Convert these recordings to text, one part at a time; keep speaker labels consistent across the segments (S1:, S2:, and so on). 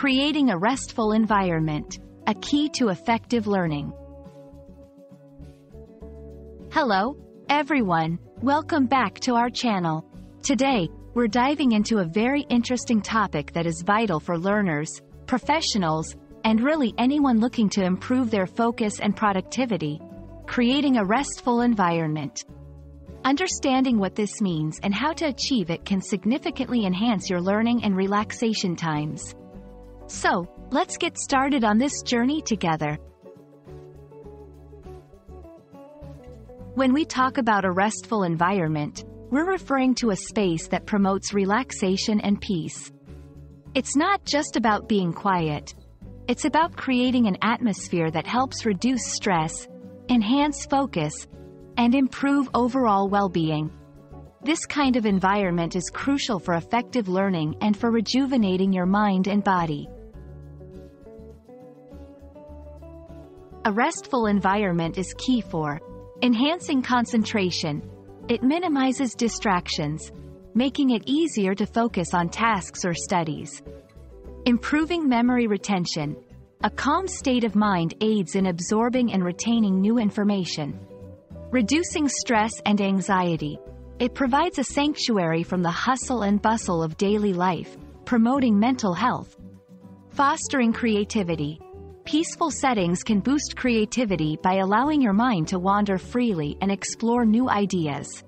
S1: Creating a restful environment, a key to effective learning. Hello, everyone. Welcome back to our channel. Today, we're diving into a very interesting topic that is vital for learners, professionals, and really anyone looking to improve their focus and productivity. Creating a restful environment. Understanding what this means and how to achieve it can significantly enhance your learning and relaxation times. So, let's get started on this journey together. When we talk about a restful environment, we're referring to a space that promotes relaxation and peace. It's not just about being quiet. It's about creating an atmosphere that helps reduce stress, enhance focus, and improve overall well-being. This kind of environment is crucial for effective learning and for rejuvenating your mind and body. A restful environment is key for enhancing concentration. It minimizes distractions, making it easier to focus on tasks or studies. Improving memory retention. A calm state of mind aids in absorbing and retaining new information. Reducing stress and anxiety. It provides a sanctuary from the hustle and bustle of daily life, promoting mental health. Fostering creativity. Peaceful settings can boost creativity by allowing your mind to wander freely and explore new ideas.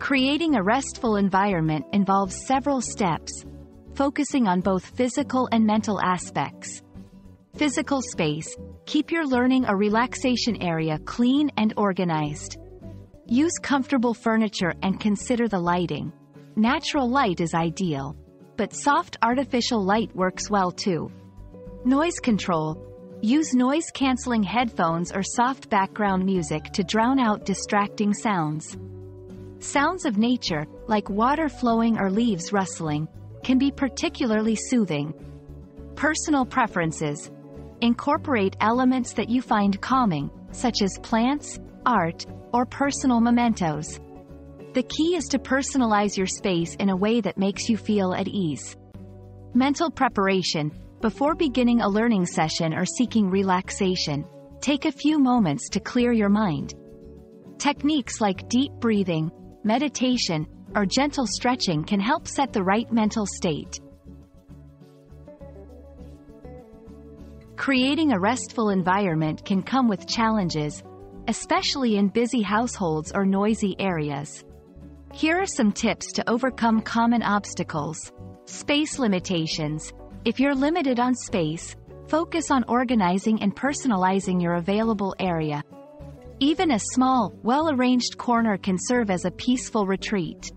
S1: Creating a restful environment involves several steps, focusing on both physical and mental aspects. Physical space. Keep your learning or relaxation area clean and organized. Use comfortable furniture and consider the lighting. Natural light is ideal but soft artificial light works well too. Noise control. Use noise-canceling headphones or soft background music to drown out distracting sounds. Sounds of nature, like water flowing or leaves rustling, can be particularly soothing. Personal preferences. Incorporate elements that you find calming, such as plants, art, or personal mementos. The key is to personalize your space in a way that makes you feel at ease. Mental preparation. Before beginning a learning session or seeking relaxation, take a few moments to clear your mind. Techniques like deep breathing, meditation, or gentle stretching can help set the right mental state. Creating a restful environment can come with challenges, especially in busy households or noisy areas. Here are some tips to overcome common obstacles. Space limitations. If you're limited on space, focus on organizing and personalizing your available area. Even a small, well-arranged corner can serve as a peaceful retreat.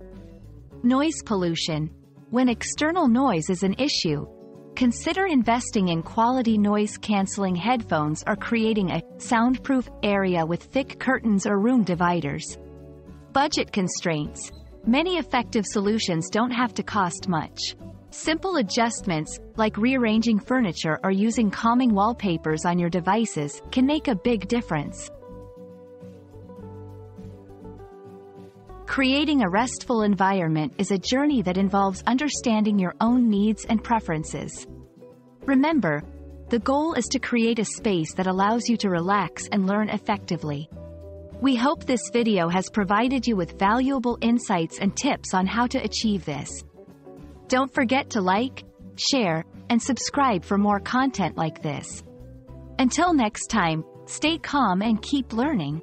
S1: Noise pollution. When external noise is an issue, consider investing in quality noise-canceling headphones or creating a soundproof area with thick curtains or room dividers. Budget constraints. Many effective solutions don't have to cost much. Simple adjustments, like rearranging furniture or using calming wallpapers on your devices, can make a big difference. Creating a restful environment is a journey that involves understanding your own needs and preferences. Remember, the goal is to create a space that allows you to relax and learn effectively. We hope this video has provided you with valuable insights and tips on how to achieve this. Don't forget to like, share, and subscribe for more content like this. Until next time, stay calm and keep learning.